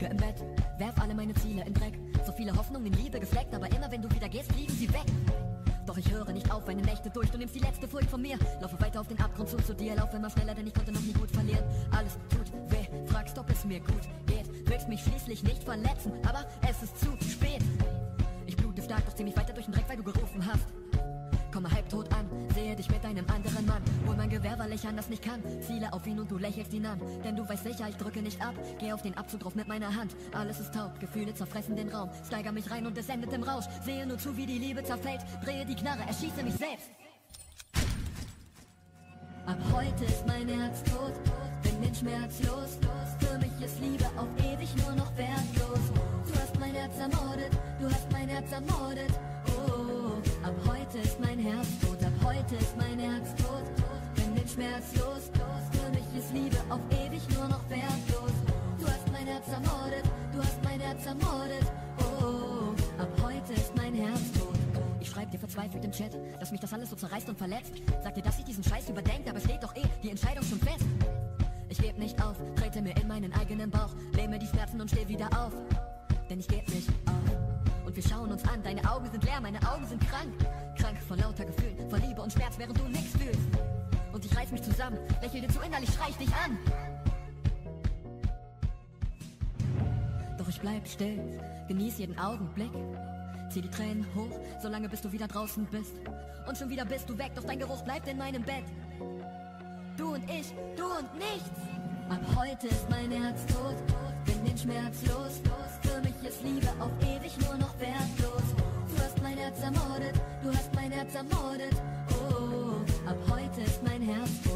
liege im Bett, werf alle meine Ziele in Dreck. So viele Hoffnungen, Liebe gefleckt, aber immer wenn du wieder gehst, fliegen sie weg. Doch ich höre nicht auf, meine Nächte durch, du nimmst die letzte Furcht von mir. Laufe weiter auf den Abgrund zu, zu dir, laufe immer schneller, denn ich konnte noch nie gut verlieren. Alles tut weh, fragst, ob es mir gut geht. Willst mich schließlich nicht verletzen, aber es ist zu spät. Ich blute stark, doch zieh mich weiter durch den Dreck, weil du gerufen hast. Komme halbtot an, sehe dich mit einem anderen Mann. Hol mein Gewehr, weil ich anders nicht kann. Ziele auf ihn und du lächelst ihn an. Denn du weißt sicher, ich drücke nicht ab. Geh auf den Abzug drauf mit meiner Hand. Alles ist taub, Gefühle zerfressen den Raum. Steiger mich rein und es endet im Rausch. Sehe nur zu, wie die Liebe zerfällt. Drehe die Knarre, erschieße mich selbst. Ab heute ist mein Herz tot, bin den Schmerz los. Für mich ist Liebe auf ewig nur noch wertlos. Du hast mein Herz ermordet, du hast mein Herz ermordet. Oh, ab heute ist mein Herz tot, ist mein Herz tot. Bin den Schmerz los, für mich ist Liebe auf ewig nur noch wertlos. Du hast mein Herz ermordet, du hast mein Herz ermordet. Oh, ab heute ist mein Herz tot. Ich schreib dir verzweifelt im Chat, dass mich das alles so zerreißt und verletzt. Sag dir, dass ich diesen Scheiß überdenkt, aber es steht doch eh die Entscheidung schon fest. Ich geb nicht auf, trete mir in meinen eigenen Bauch, lähme die Schmerzen und steh wieder auf. Denn ich geb nicht auf. Und wir schauen uns an, deine Augen sind leer, meine Augen sind krank. Vor lauter Gefühlen, vor Liebe und Schmerz, während du nichts fühlst. Und ich reiß mich zusammen, lächel dir zu innerlich, schrei ich dich an. Doch ich bleib still, genieß jeden Augenblick. Zieh die Tränen hoch, solange bis du wieder draußen bist. Und schon wieder bist du weg, doch dein Geruch bleibt in meinem Bett. Du und ich, du und nichts. Ab heute ist mein Herz tot, bin den Schmerz los. Für mich ist Liebe auf ewig nur noch wertlos. Du hast mein Herz ermordet, du hast mein Herz ermordet. Oh, ab heute ist mein Herz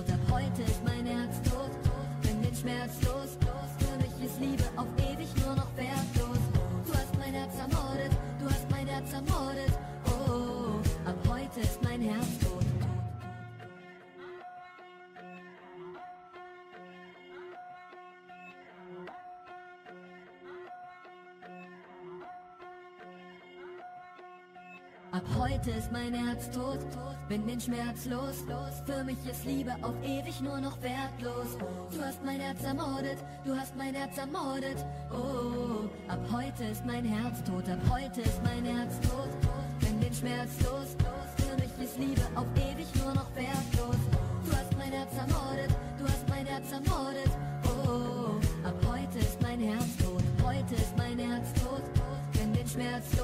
Ab heute ist mein Herz tot, bin den Schmerz los. Für mich ist Liebe auf ewig nur noch wertlos. Du hast mein Herz ermordet, du hast mein Herz ermordet. Oh, ab heute ist mein Herz tot, ab heute ist mein Herz tot. Bin den Schmerz los, für mich ist Liebe auf ewig nur noch wertlos. Du hast mein Herz ermordet, du hast mein Herz ermordet. Oh, ab heute ist mein Herz tot, heute ist mein Herz tot. Bin den Schmerz los,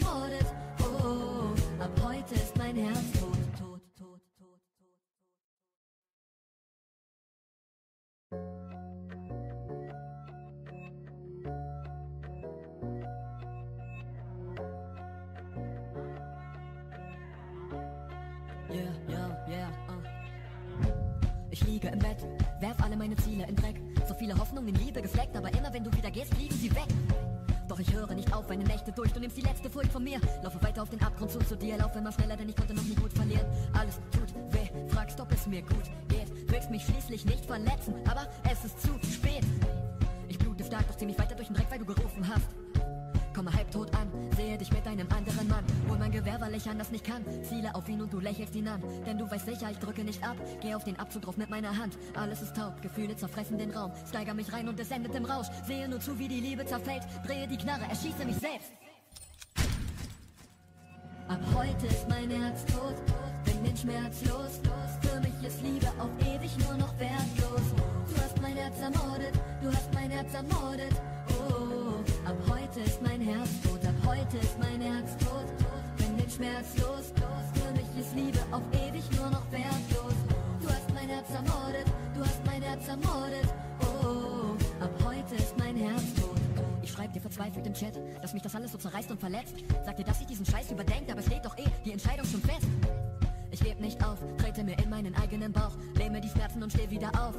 ermordet. Oh, ab heute ist mein Herz tot, tot, tot, tot, tot. Yeah, yeah, yeah, uh. Ich liege im Bett, werf alle meine Ziele in Dreck. So viele Hoffnungen, Liebe gefleckt, aber immer wenn du wieder gehst, fliegen sie weg. Doch ich höre nicht auf, meine Nächte durch, du nimmst die letzte Furcht von mir. Laufe weiter auf den Abgrund zu, zu dir, laufe immer schneller, denn ich konnte noch nie gut verlieren. Alles tut weh, fragst, ob es mir gut geht. Willst mich schließlich nicht verletzen, aber es ist zu spät. Ich blute stark, doch zieh mich weiter durch den Dreck, weil du gerufen hast. Komme halbtot an, sehe dich mit einem anderen Mann. Hol mein Gewehr, weil ich anders nicht kann. Ziele auf ihn und du lächelst ihn an. Denn du weißt sicher, ich drücke nicht ab. Geh auf den Abzug drauf mit meiner Hand. Alles ist taub, Gefühle zerfressen den Raum. Steiger mich rein und es endet im Rausch. Sehe nur zu, wie die Liebe zerfällt. Drehe die Knarre, erschieße mich selbst. Ab heute ist mein Herz tot, bin den Schmerz los. Für mich ist Liebe auf ewig nur noch wertlos. Du hast mein Herz ermordet, du hast mein Herz ermordet. Ist mein Herz tot. Bin den Schmerz los, für mich ist Liebe auf ewig nur noch wertlos. Du hast mein Herz ermordet, du hast mein Herz ermordet. Oh, ab heute ist mein Herz tot. Ich schreib dir verzweifelt im Chat, dass mich das alles so zerreißt und verletzt. Sag dir, dass ich diesen Scheiß überdenkt, aber es steht doch eh die Entscheidung schon fest. Ich geb nicht auf, trete mir in meinen eigenen Bauch, lähme die Schmerzen und steh wieder auf.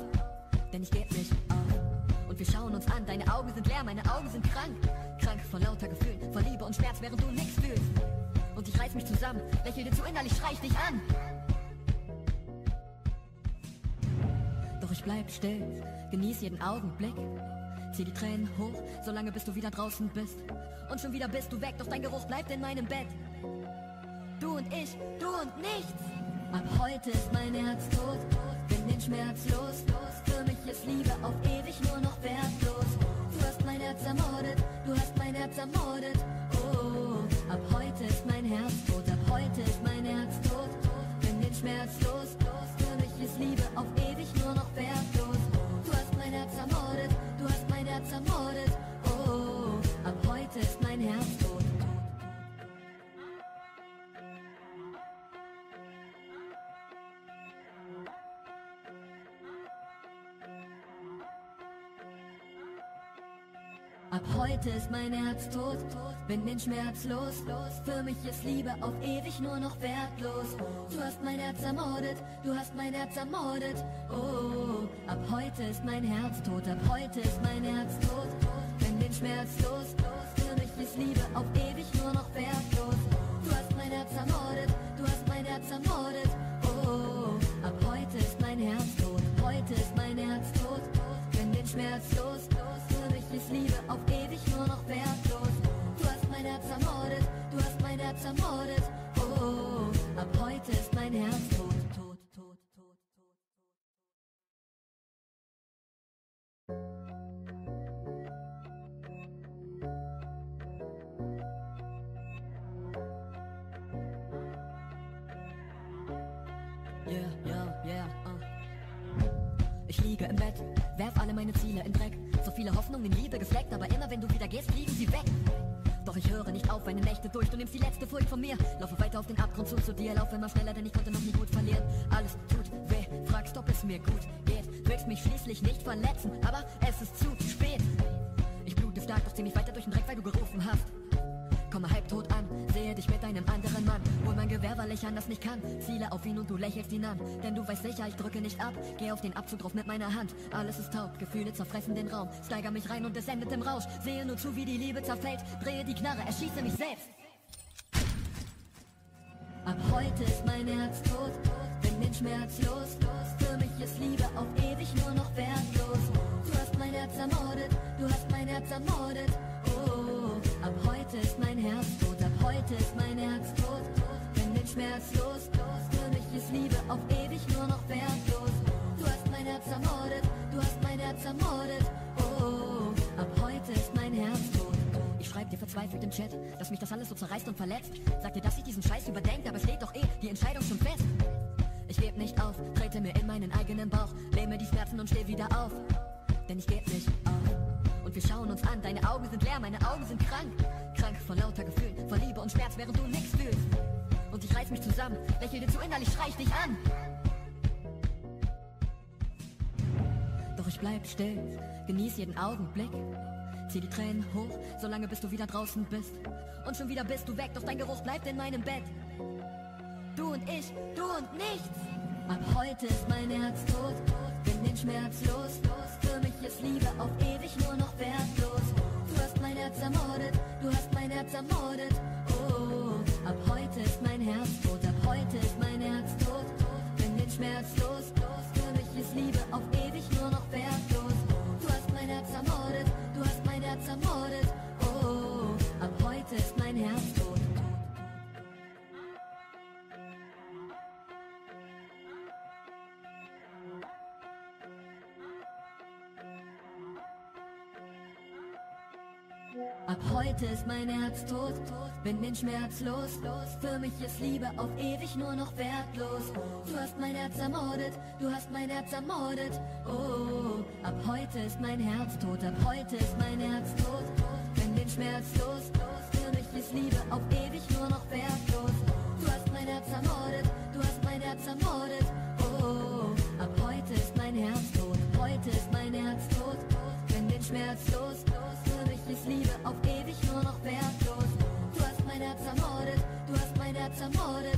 Denn ich geb nicht auf. Und wir schauen uns an, deine Augen sind leer, meine Augen sind krank. Krank vor lauter Gefühlen, vor Liebe und Schmerz, während du nichts fühlst. Und ich reiß mich zusammen, lächel dir zu innerlich, schrei ich dich an. Doch ich bleib still, genieß jeden Augenblick. Zieh die Tränen hoch, solange bis du wieder draußen bist. Und schon wieder bist du weg, doch dein Geruch bleibt in meinem Bett. Du und ich, du und nichts. Ab heute ist mein Herz tot, hast mein Ab heute ist mein Herz tot, bin den Schmerz los, los. Für mich ist Liebe auf ewig nur noch wertlos. Du hast mein Herz ermordet, du hast mein Herz ermordet. Oh, ab heute ist mein Herz tot, ab heute ist mein Herz tot, bin den Schmerz los, los. Für mich ist Liebe auf ewig nur noch wertlos. Hast mein Herz ermordet. Oh, ab heute ist mein Herz tot, tot, tot, tot, tot. Yeah, yeah, yeah, uh. Ich liege im Bett, werf alle meine Ziele in Dreck. So viele Hoffnungen Liebe meine Nächte durch, du nimmst die letzte Furcht von mir. Laufe weiter auf den Abgrund zu, zu dir, laufe immer schneller, denn ich konnte noch nie gut verlieren. Alles tut weh, fragst, ob es mir gut geht. Willst mich schließlich nicht verletzen, aber es ist zu spät. Ich blute stark, doch zieh mich weiter durch den Dreck, weil du gerufen hast. Komme halbtot an, sehe dich mit einem anderen Gewehr, weil ich anders nicht kann. Ziele auf ihn und du lächelst ihn an. Denn du weißt sicher, ich drücke nicht ab. Geh auf den Abzug drauf mit meiner Hand. Alles ist taub, Gefühle zerfressen den Raum. Steiger mich rein und es endet im Rausch. Sehe nur zu, wie die Liebe zerfällt. Drehe die Knarre, erschieße mich selbst. Ab heute ist mein Herz tot, bin den Schmerz los. Für mich ist Liebe auf ewig nur noch wertlos. Du hast mein Herz ermordet, du hast mein Herz ermordet. Oh, ab heute ist mein Herz tot, ab heute ist mein Herz tot. Bin den Schmerz los, für mich ist Liebe auf ewig nur noch wertlos. Du hast mein Herz ermordet, du hast mein Herz ermordet. Oh, ab heute ist mein Herz tot. Ich schreib dir verzweifelt im Chat, dass mich das alles so zerreißt und verletzt. Sag dir, dass ich diesen Scheiß überdenkt, aber steht doch eh die Entscheidung schon fest. Ich geb nicht auf, trete mir in meinen eigenen Bauch, lähme die Schmerzen und steh wieder auf. Denn ich geb nicht auf. Und wir schauen uns an, deine Augen sind leer, meine Augen sind krank. Krank vor lauter Gefühlen, vor Liebe und Schmerz, während du nichts fühlst. Reiß mich zusammen, lächel dir zu innerlich, schrei ich dich an. Doch ich bleib still, genieß jeden Augenblick. Zieh die Tränen hoch, solange bis du wieder draußen bist. Und schon wieder bist du weg, doch dein Geruch bleibt in meinem Bett. Du und ich, du und nichts. Ab heute ist mein Herz tot, bin den Schmerz los. Für mich ist Liebe auf ewig nur noch wertlos. Du hast mein Herz ermordet, du hast mein Herz ermordet. Ab heute ist mein Herz tot, bin den Schmerz los. Für mich ist Liebe auf ewig nur noch wertlos. Du hast mein Herz ermordet, du hast mein Herz ermordet. Oh, ab heute ist mein Herz tot, ab heute ist mein Herz tot. Bin den Schmerz los, für mich ist Liebe auf ewig nur noch wertlos. Du hast mein Herz ermordet,